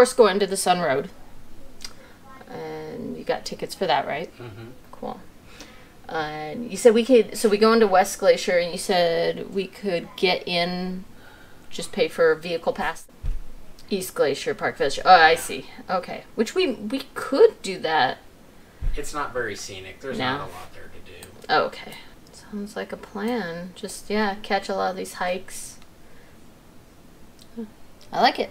course, going to the Sun Road. And you got tickets for that, right? Mm-hmm. Cool. And you said we could, so we go into West Glacier, and you said we could get in, just pay for a vehicle pass. East Glacier Park Village. Oh, I see. Okay, which we we could do that. It's not very scenic. There's No. not a lot there to do. Oh, okay. Sounds like a plan. Just yeah, catch a lot of these hikes. I like it.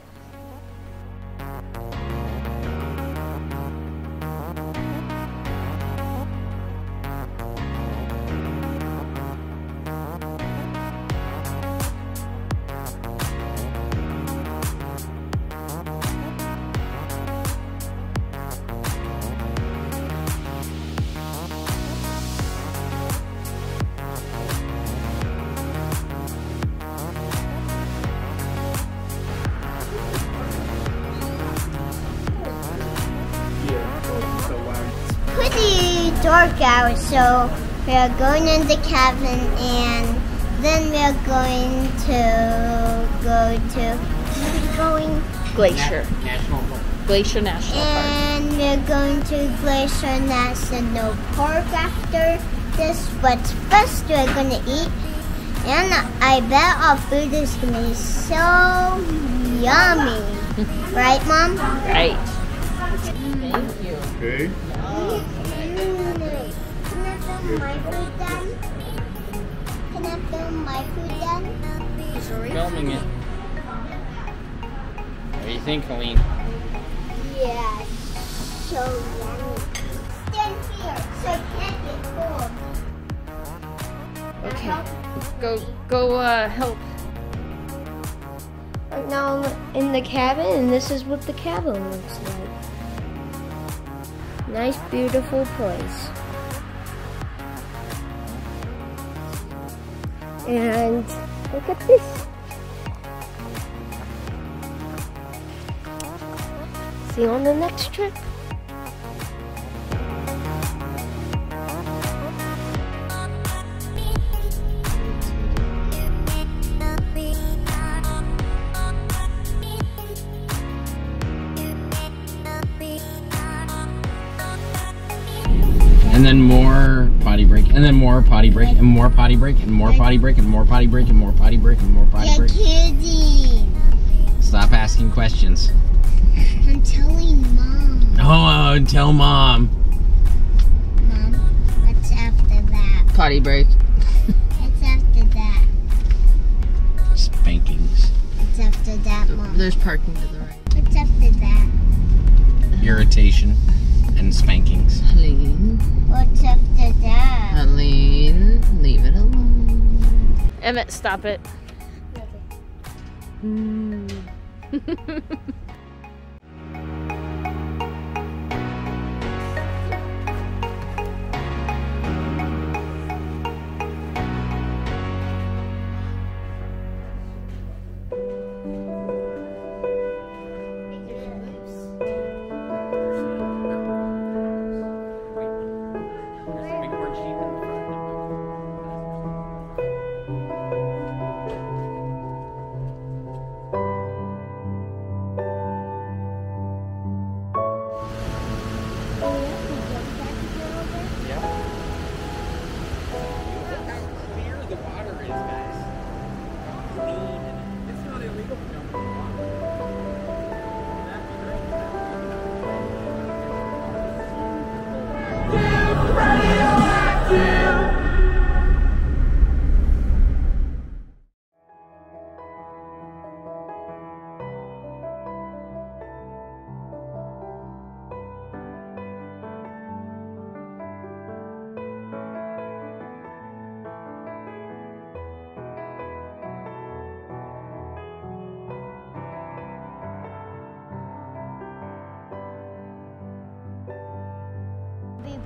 Pretty dark out, so we are going in the cabin and then we are going to go to where are going Glacier, National Park. Glacier National Park. and we're going to Glacier National Park after this. But first we're gonna eat, and I bet our food is gonna be so yummy, right, Mom? Right. Thank you. Okay. Can I film my food then? Can I film my food then? Filming it. What do you think, Colleen? Yeah, so yummy. Stand here so I can't get cold. Okay. Go go uh help. Right now I'm in the cabin, and this is what the cabin looks like. Nice, beautiful place. And look at this. See you on the next trip. And then more potty break, and then more potty break, and more potty break, and more potty break, and more potty break, and more potty break, and more potty break. kidding. Stop asking questions. I'm telling mom. Oh, tell mom. Mom, what's after that? Potty break. What's after that? Spankings, What's after that, mom? There's parking to the right. What's after that? irritation, and spankings. Helene. What's after that? Helene, leave it alone. Emmett, stop it. Hmm.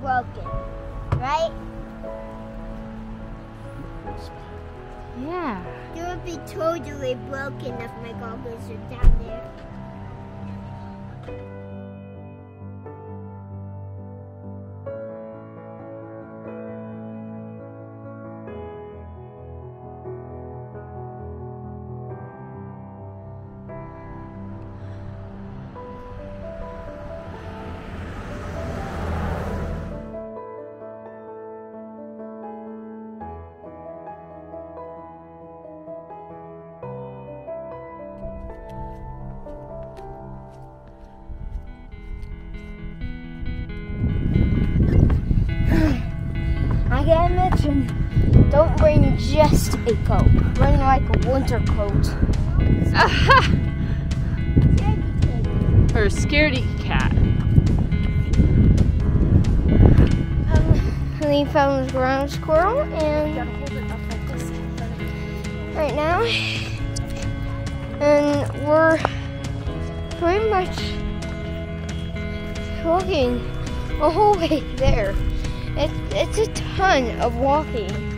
broken, right? Yeah. It would be totally broken if my goggles are down there. Bring just a coat. Bring like a winter coat. Aha! Her scaredy cat. Um, Lee found the ground squirrel and right now, and we're pretty much walking the whole way there. It's it's a ton of walking.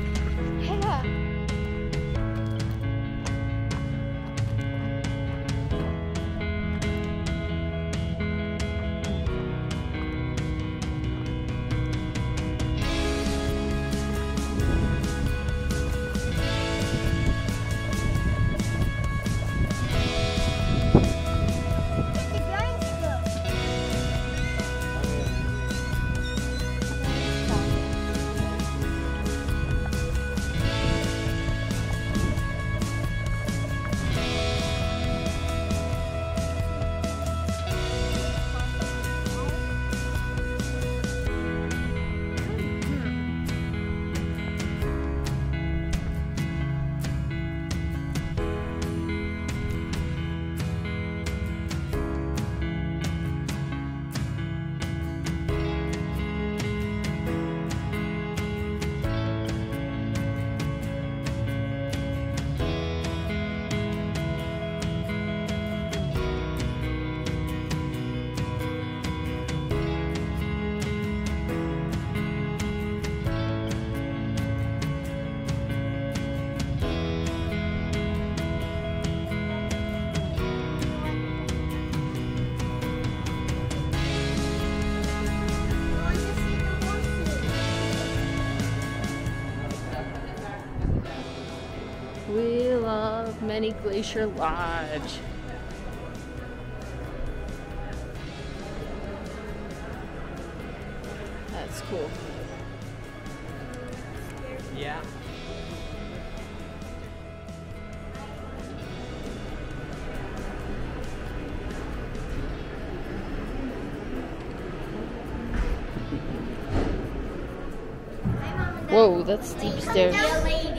Many Glacier Lodge. That's cool. Yeah. Whoa, that's steep stairs.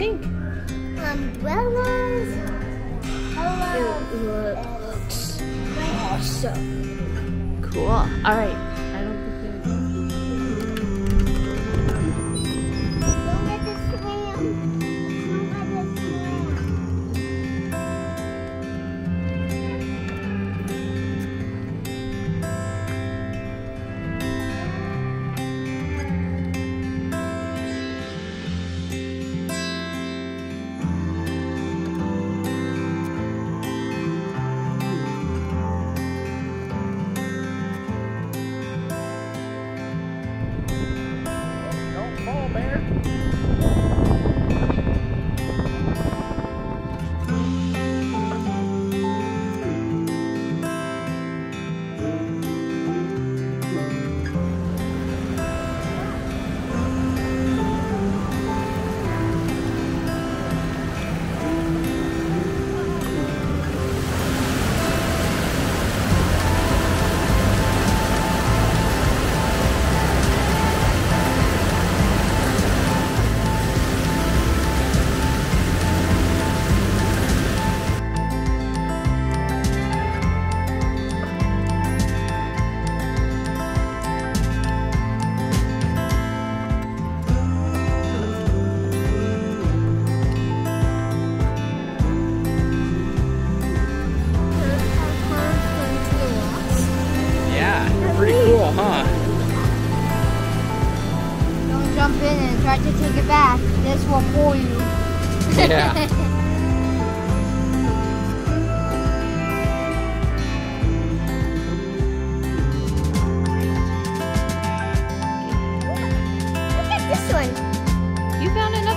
Think? Umbrellas. It looks awesome. Cool. All right. Yeah. You found another